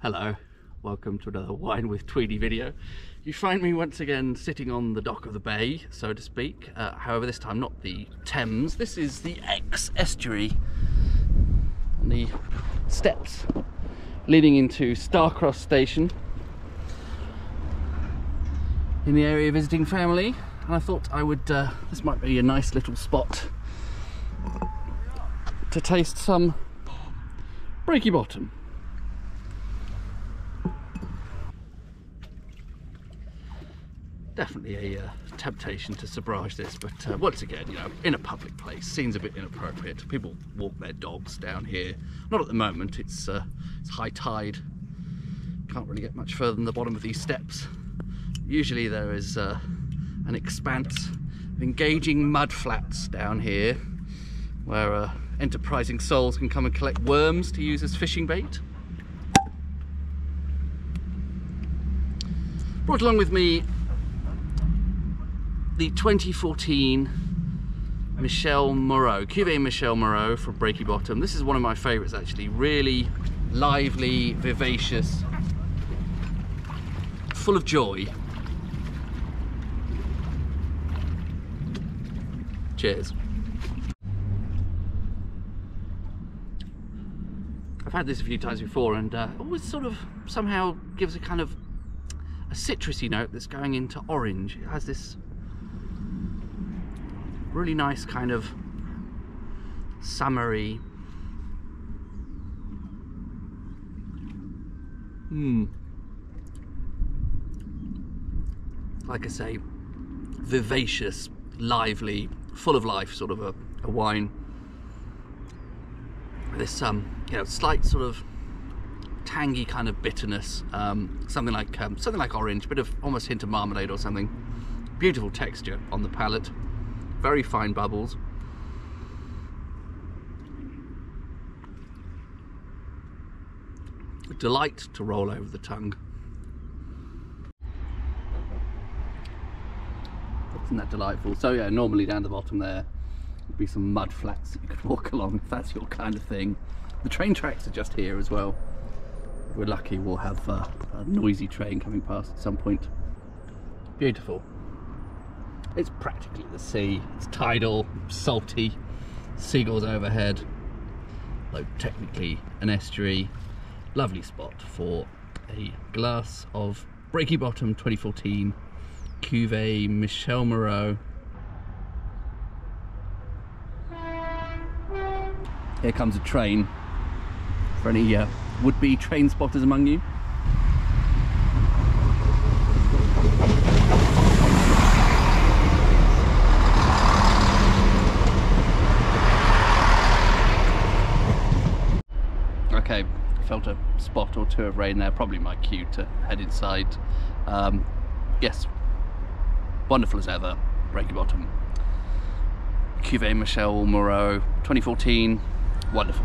Hello, welcome to another Wine with Tweedy video. You find me once again sitting on the dock of the bay, so to speak. Uh, however, this time not the Thames, this is the Exe estuary. The steps leading into Starcross Station in the area visiting family. And I thought I would, uh, this might be a nice little spot to taste some Breaky Bottom. Definitely a uh, temptation to sabrage this, but uh, once again, you know, in a public place, seems a bit inappropriate. People walk their dogs down here. Not at the moment, it's, uh, it's high tide. Can't really get much further than the bottom of these steps. Usually there is uh, an expanse of engaging mud flats down here where uh, enterprising souls can come and collect worms to use as fishing bait. Brought along with me the 2014 Michelle Moreau, Cuvée Michelle Moreau from Breaky Bottom. This is one of my favourites actually, really lively, vivacious, full of joy. Cheers. I've had this a few times before and uh, always sort of somehow gives a kind of a citrusy note that's going into orange. It has this really nice kind of summery. Hmm. Like I say vivacious lively full of life sort of a, a wine. This um you know slight sort of tangy kind of bitterness um, something like um, something like orange bit of almost hint of marmalade or something. Beautiful texture on the palate very fine bubbles. A delight to roll over the tongue. Isn't that delightful? So yeah, normally down the bottom there would be some mud flats that you could walk along if that's your kind of thing. The train tracks are just here as well. If we're lucky we'll have uh, a noisy train coming past at some point. Beautiful. It's practically the sea. It's tidal, salty, seagulls overhead. Though technically an estuary. Lovely spot for a glass of Breaky Bottom 2014 Cuvée Michelle Moreau. Here comes a train for any uh, would-be train spotters among you. Okay, felt a spot or two of rain there, probably my cue to head inside. Um, yes, wonderful as ever, Breaky Bottom. Cuvée Michelle Moreau, 2014, wonderful.